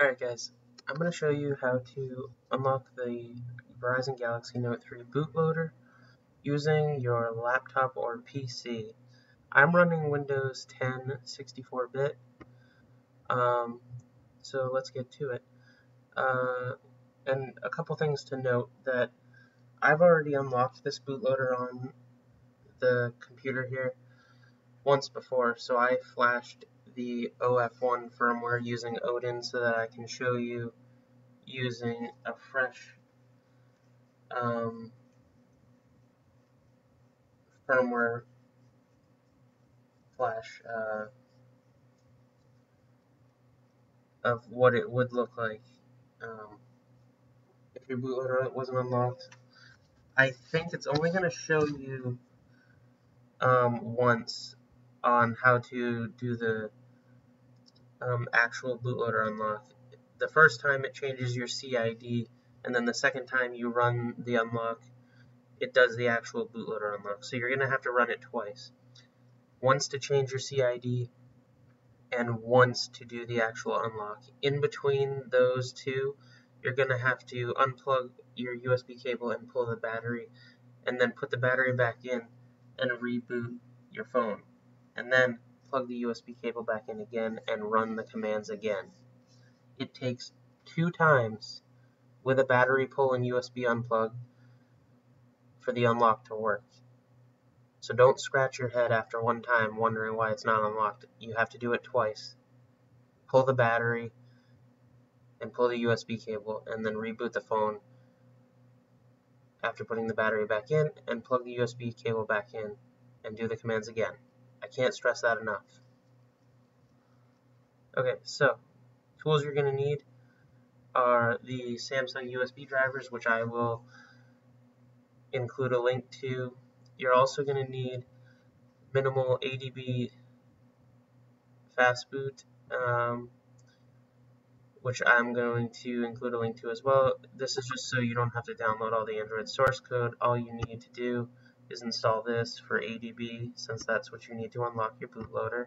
Alright guys, I'm going to show you how to unlock the Verizon Galaxy Note 3 bootloader using your laptop or PC. I'm running Windows 10 64-bit, um, so let's get to it. Uh, and a couple things to note that I've already unlocked this bootloader on the computer here once before, so I flashed the OF1 firmware using Odin so that I can show you using a fresh um, firmware flash uh, of what it would look like um, if your bootloader wasn't unlocked. I think it's only going to show you um, once on how to do the um, actual bootloader unlock. The first time it changes your CID, and then the second time you run the unlock, it does the actual bootloader unlock. So you're going to have to run it twice. Once to change your CID, and once to do the actual unlock. In between those two, you're going to have to unplug your USB cable and pull the battery, and then put the battery back in and reboot your phone. And then plug the USB cable back in again, and run the commands again. It takes two times with a battery pull and USB unplug for the unlock to work. So don't scratch your head after one time wondering why it's not unlocked. You have to do it twice. Pull the battery and pull the USB cable and then reboot the phone after putting the battery back in and plug the USB cable back in and do the commands again. I can't stress that enough. Okay, so tools you're going to need are the Samsung USB drivers, which I will include a link to. You're also going to need minimal ADB fastboot, um, which I'm going to include a link to as well. This is just so you don't have to download all the Android source code. All you need to do is install this for ADB since that's what you need to unlock your bootloader.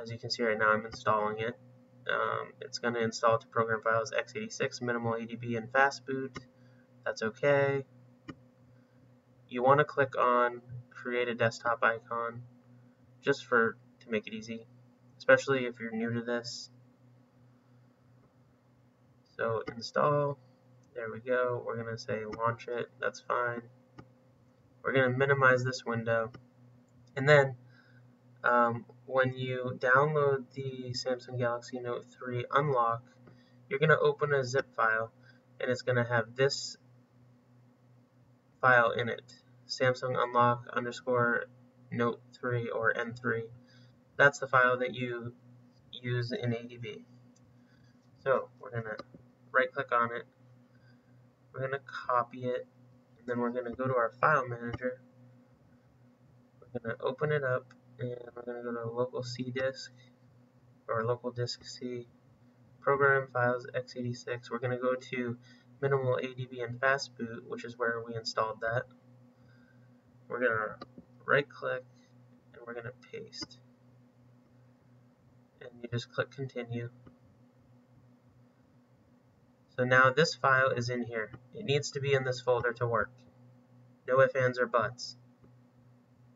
As you can see right now I'm installing it. Um, it's going to install to program files x86, minimal ADB, and fastboot. That's okay. You want to click on create a desktop icon just for to make it easy, especially if you're new to this. So install, there we go. We're going to say launch it, that's fine. We're going to minimize this window. And then um, when you download the Samsung Galaxy Note 3 Unlock, you're going to open a zip file and it's going to have this file in it. Samsung Unlock underscore Note 3 or N3. That's the file that you use in ADB. So we're going to right click on it. We're going to copy it then we're going to go to our file manager. We're going to open it up and we're going to go to local C disk or local disk C program files x86. We're going to go to minimal ADB and fastboot, which is where we installed that. We're going to right click and we're going to paste. And you just click continue. So now this file is in here. It needs to be in this folder to work. No ifs, ands, or buts.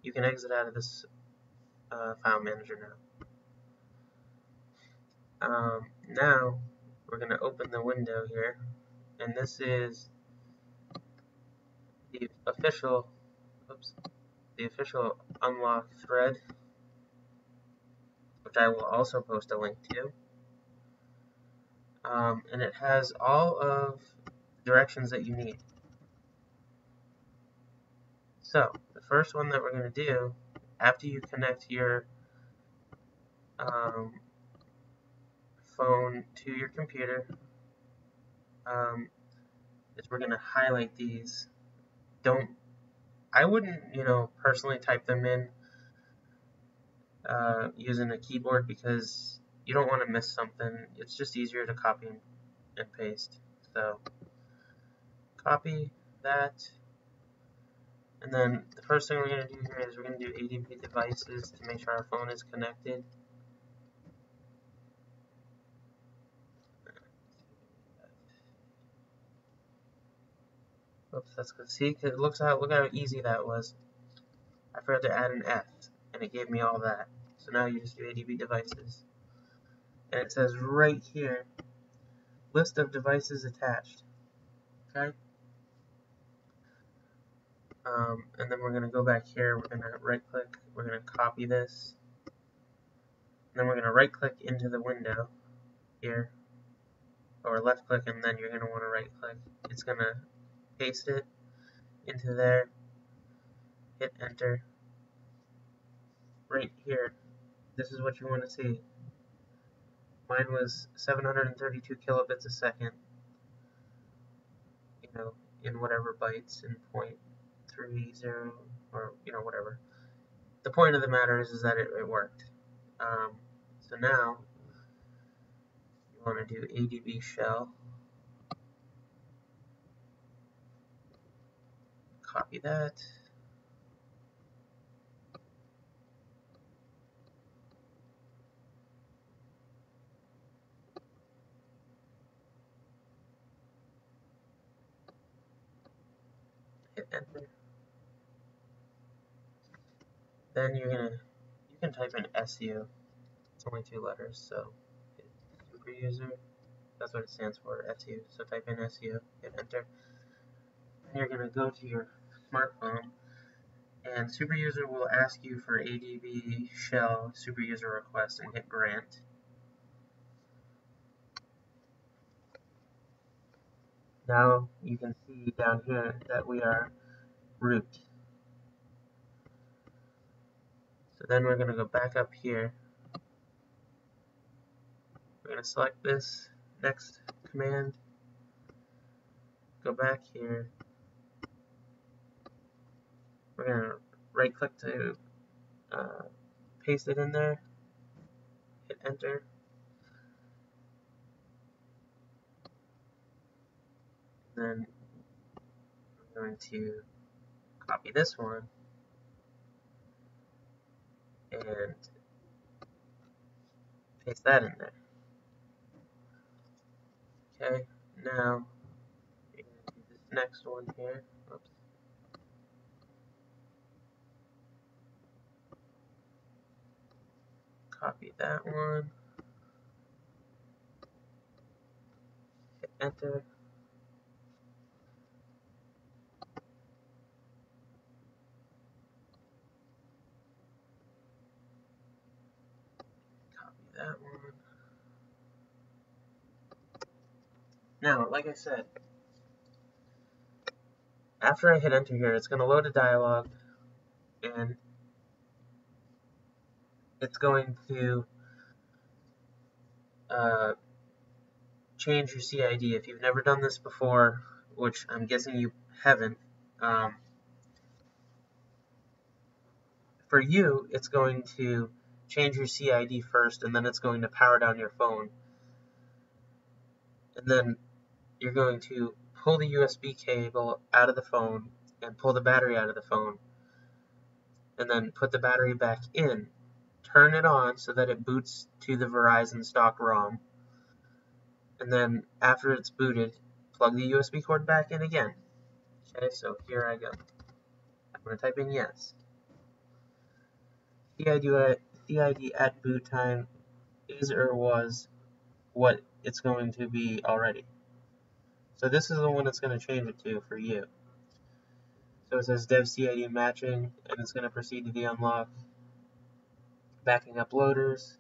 You can exit out of this uh, file manager now. Um, now, we're going to open the window here, and this is the official, oops, the official unlock thread, which I will also post a link to. Um, and it has all of directions that you need. So, the first one that we're going to do, after you connect your um, phone to your computer, um, is we're going to highlight these. Don't, I wouldn't, you know, personally type them in uh, using a keyboard because you don't want to miss something. It's just easier to copy and paste. So copy that. And then the first thing we're going to do here is we're going to do ADB devices to make sure our phone is connected. Oops, that's good. See, it looks how look how easy that was. I forgot to add an F, and it gave me all that. So now you just do ADB devices it says right here, list of devices attached. Okay. Um, and then we're going to go back here, we're going to right click, we're going to copy this, then we're going to right click into the window here, or left click and then you're going to want to right click. It's going to paste it into there, hit enter, right here, this is what you want to see. Mine was 732 kilobits a second, you know, in whatever bytes in point three zero or you know whatever. The point of the matter is is that it, it worked. Um, so now you want to do ADB shell. Copy that. Enter. Then you're gonna, you can type in SU. It's only two letters, so super user. That's what it stands for, SU. So type in SU, hit enter. And you're gonna go to your smartphone, and super user will ask you for ADB shell super user request and hit grant. Now you can see down here that we are root. So then we're going to go back up here. We're going to select this next command, go back here. We're going to right click to uh, paste it in there, hit enter. Then I'm going to copy this one and paste that in there. Okay, now you're going to do this next one here. Oops. Copy that one. Hit enter. that one. Now, like I said, after I hit enter here, it's going to load a dialog and it's going to uh, change your CID. If you've never done this before, which I'm guessing you haven't, um, for you, it's going to change your CID first, and then it's going to power down your phone. And then you're going to pull the USB cable out of the phone and pull the battery out of the phone. And then put the battery back in. Turn it on so that it boots to the Verizon stock ROM. And then after it's booted, plug the USB cord back in again. Okay, so here I go. I'm going to type in yes. CID CID at boot time is or was what it's going to be already. So this is the one that's going to change it to for you. So it says dev CID matching, and it's going to proceed to the unlock. Backing up loaders.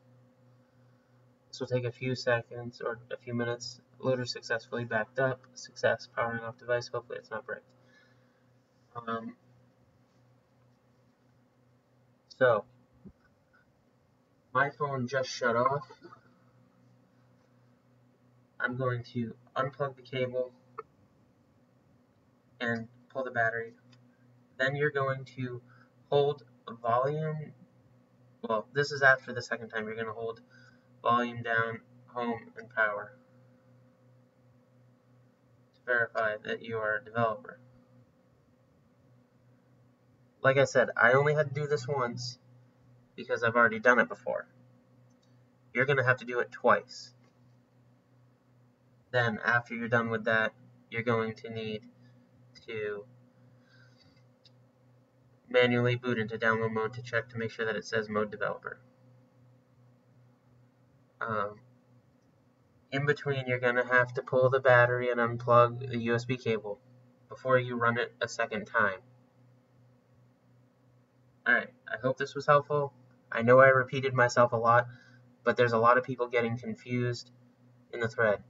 This will take a few seconds or a few minutes. Loader successfully backed up. Success powering off device. Hopefully it's not bricked. Um, so my phone just shut off. I'm going to unplug the cable and pull the battery. Then you're going to hold volume. Well, this is after the second time. You're going to hold volume down, home, and power to verify that you are a developer. Like I said, I only had to do this once because I've already done it before. You're going to have to do it twice. Then after you're done with that, you're going to need to manually boot into download mode to check to make sure that it says mode developer. Um, in between, you're going to have to pull the battery and unplug the USB cable before you run it a second time. Alright, I hope this was helpful. I know I repeated myself a lot, but there's a lot of people getting confused in the thread.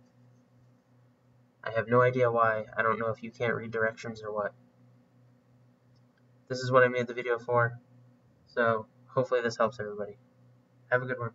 I have no idea why. I don't know if you can't read directions or what. This is what I made the video for, so hopefully this helps everybody. Have a good one.